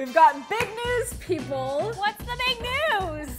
We've got big news, people. What's the big news?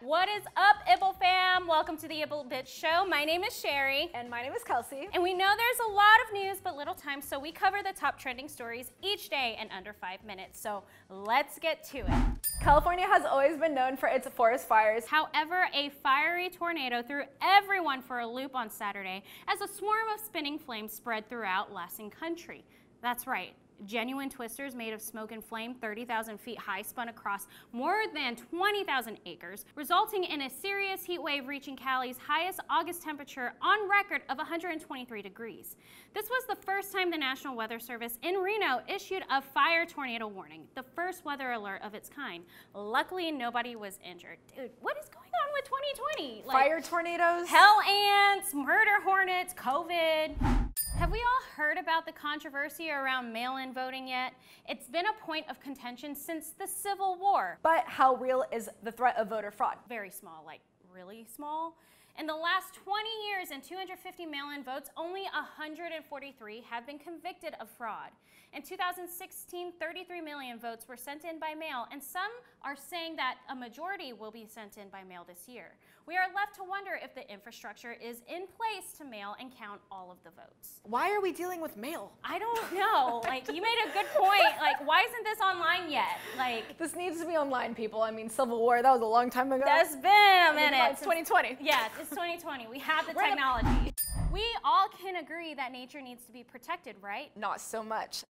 What is up, Ibble fam? Welcome to the Ibble Bitch Show. My name is Sherry. And my name is Kelsey. And we know there's a lot of news, but little time, so we cover the top trending stories each day in under five minutes. So let's get to it. California has always been known for its forest fires. However, a fiery tornado threw everyone for a loop on Saturday as a swarm of spinning flames spread throughout Lassen County. That's right, Genuine twisters made of smoke and flame 30,000 feet high spun across more than 20,000 acres, resulting in a serious heat wave reaching Cali's highest August temperature on record of 123 degrees. This was the first time the National Weather Service in Reno issued a fire tornado warning, the first weather alert of its kind. Luckily, nobody was injured. Dude, what is going on with 2020? Like, fire tornadoes? Hell ants, murder hornets, COVID. Have we all heard about the controversy around mail-in voting yet? It's been a point of contention since the Civil War. But how real is the threat of voter fraud? Very small, like really small. In the last 20 years and 250 mail-in votes, only 143 have been convicted of fraud. In 2016, 33 million votes were sent in by mail, and some are saying that a majority will be sent in by mail this year. We are left to wonder if the infrastructure is in place to mail and count all of the votes. Why are we dealing with mail? I don't know. like, you made a good point. Like, why isn't this online yet? Like, this needs to be online, people. I mean, Civil War, that was a long time ago. That's been a minute. It's 2020. Yeah, it's 2020. We have the technology. We all can agree that nature needs to be protected, right? Not so much.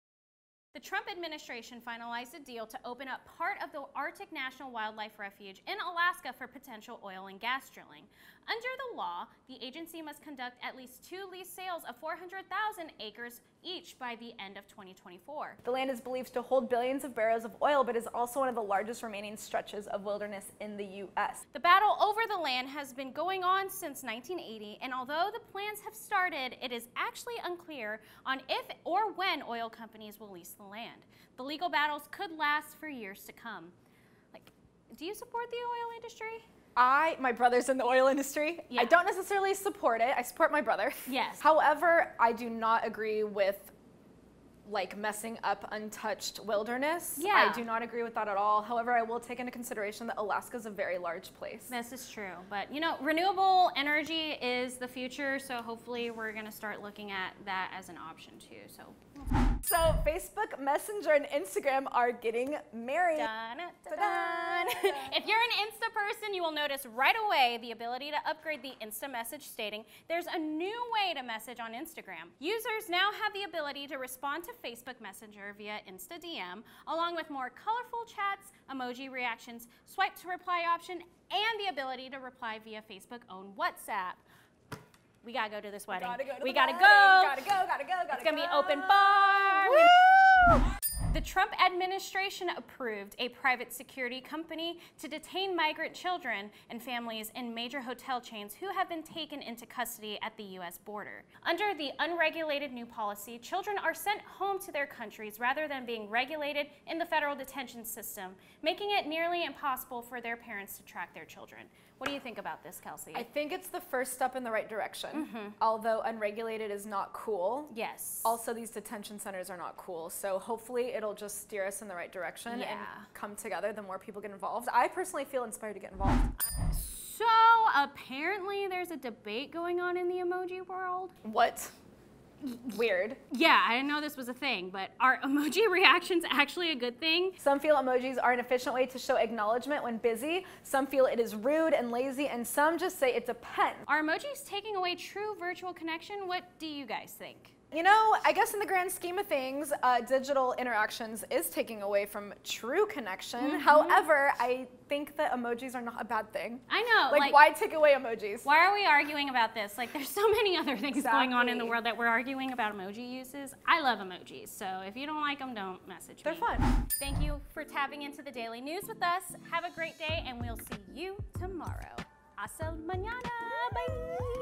The Trump administration finalized a deal to open up part of the Arctic National Wildlife Refuge in Alaska for potential oil and gas drilling. Under the law, the agency must conduct at least two lease sales of 400,000 acres each by the end of 2024. The land is believed to hold billions of barrels of oil, but is also one of the largest remaining stretches of wilderness in the U.S. The battle over the land has been going on since 1980, and although the plans have started, it is actually unclear on if or when oil companies will lease the land. The legal battles could last for years to come. Like, do you support the oil industry? I, my brother's in the oil industry. Yeah. I don't necessarily support it. I support my brother. Yes. However, I do not agree with like messing up untouched wilderness. Yeah. I do not agree with that at all. However, I will take into consideration that Alaska is a very large place. This is true. But you know, renewable energy is the future, so hopefully we're going to start looking at that as an option too. So so Facebook Messenger and Instagram are getting married. Dun, dun, dun. if you're an Insta person, you will notice right away the ability to upgrade the Insta message stating there's a new way to message on Instagram. Users now have the ability to respond to Facebook Messenger via Insta DM, along with more colorful chats, emoji reactions, swipe to reply option, and the ability to reply via Facebook own WhatsApp. We gotta go to this wedding. We gotta go to we gotta wedding. go. Gotta go. Gotta go. Gotta it's gonna be open bar. Woo! The Trump administration approved a private security company to detain migrant children and families in major hotel chains who have been taken into custody at the U.S. border. Under the unregulated new policy, children are sent home to their countries rather than being regulated in the federal detention system, making it nearly impossible for their parents to track their children. What do you think about this, Kelsey? I think it's the first step in the right direction. Mm -hmm. Although unregulated is not cool. Yes. Also, these detention centers are not cool. So hopefully it'll just steer us in the right direction yeah. and come together the more people get involved. I personally feel inspired to get involved. So apparently there's a debate going on in the emoji world. What? weird. Yeah, I didn't know this was a thing, but are emoji reactions actually a good thing? Some feel emojis are an efficient way to show acknowledgement when busy. Some feel it is rude and lazy, and some just say it's a pen. Are emojis taking away true virtual connection? What do you guys think? You know, I guess in the grand scheme of things, uh, digital interactions is taking away from true connection. Mm -hmm. However, I think that emojis are not a bad thing. I know. Like, like, why take away emojis? Why are we arguing about this? Like, there's so many other things exactly. going on in the world that we're arguing about emoji uses. I love emojis, so if you don't like them, don't message They're me. fun. Thank you for tapping into the daily news with us. Have a great day, and we'll see you tomorrow. Hasta mañana.